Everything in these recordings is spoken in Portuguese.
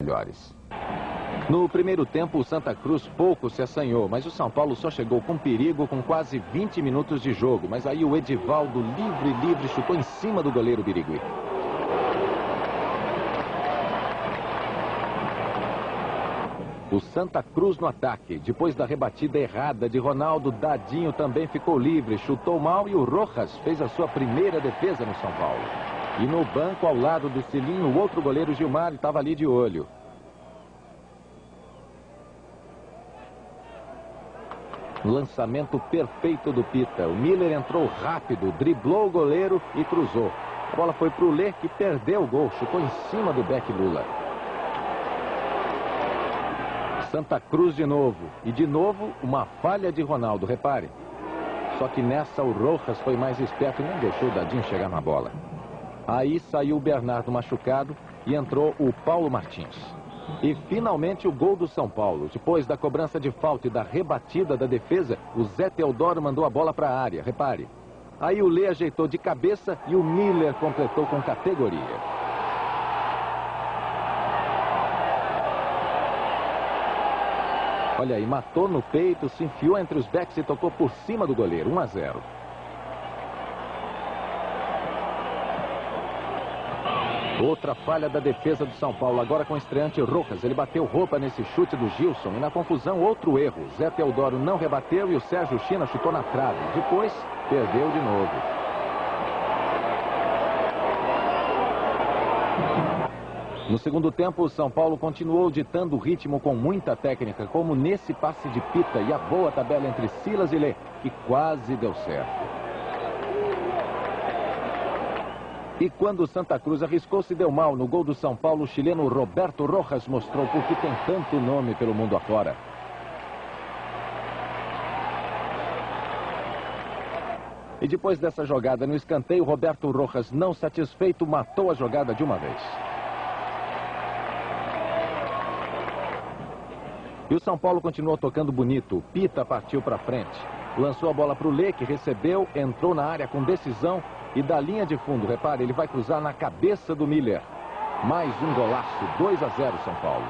melhores. No primeiro tempo, o Santa Cruz pouco se assanhou, mas o São Paulo só chegou com perigo com quase 20 minutos de jogo. Mas aí o Edivaldo, livre, livre, chutou em cima do goleiro Birigui. O Santa Cruz no ataque. Depois da rebatida errada de Ronaldo, Dadinho também ficou livre, chutou mal e o Rojas fez a sua primeira defesa no São Paulo. E no banco, ao lado do Cilinho, o outro goleiro Gilmar estava ali de olho. Lançamento perfeito do Pita. O Miller entrou rápido, driblou o goleiro e cruzou. A bola foi para o Lê, que perdeu o gol, chutou em cima do Beck Lula. Santa Cruz de novo. E de novo, uma falha de Ronaldo, repare. Só que nessa o Rojas foi mais esperto e nem deixou o Dadinho chegar na bola. Aí saiu o Bernardo machucado e entrou o Paulo Martins. E finalmente o gol do São Paulo. Depois da cobrança de falta e da rebatida da defesa, o Zé Teodoro mandou a bola para a área, repare. Aí o Lê ajeitou de cabeça e o Miller completou com categoria. Olha aí, matou no peito, se enfiou entre os backs e tocou por cima do goleiro. 1 a 0. Outra falha da defesa do São Paulo, agora com o estreante Rojas. Ele bateu roupa nesse chute do Gilson e na confusão outro erro. Zé Teodoro não rebateu e o Sérgio China chutou na trave. Depois, perdeu de novo. No segundo tempo, o São Paulo continuou ditando o ritmo com muita técnica, como nesse passe de pita e a boa tabela entre Silas e Lê, que quase deu certo. E quando Santa Cruz arriscou, se deu mal no gol do São Paulo, o chileno Roberto Rojas mostrou por que tem tanto nome pelo mundo afora. E depois dessa jogada no escanteio, Roberto Rojas, não satisfeito, matou a jogada de uma vez. E o São Paulo continuou tocando bonito. Pita partiu para frente. Lançou a bola para o Lê, que recebeu, entrou na área com decisão. E da linha de fundo, repare, ele vai cruzar na cabeça do Miller. Mais um golaço, 2 a 0 São Paulo.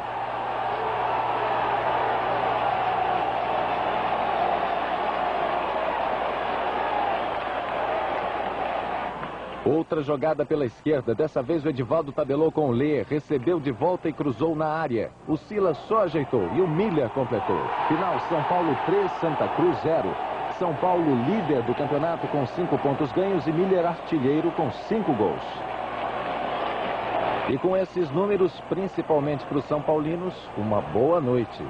Outra jogada pela esquerda. Dessa vez o Edivaldo tabelou com o Lê. Recebeu de volta e cruzou na área. O Silas só ajeitou e o Miller completou. Final São Paulo 3, Santa Cruz 0. São Paulo líder do campeonato com 5 pontos ganhos e Miller artilheiro com 5 gols. E com esses números, principalmente para os São Paulinos, uma boa noite.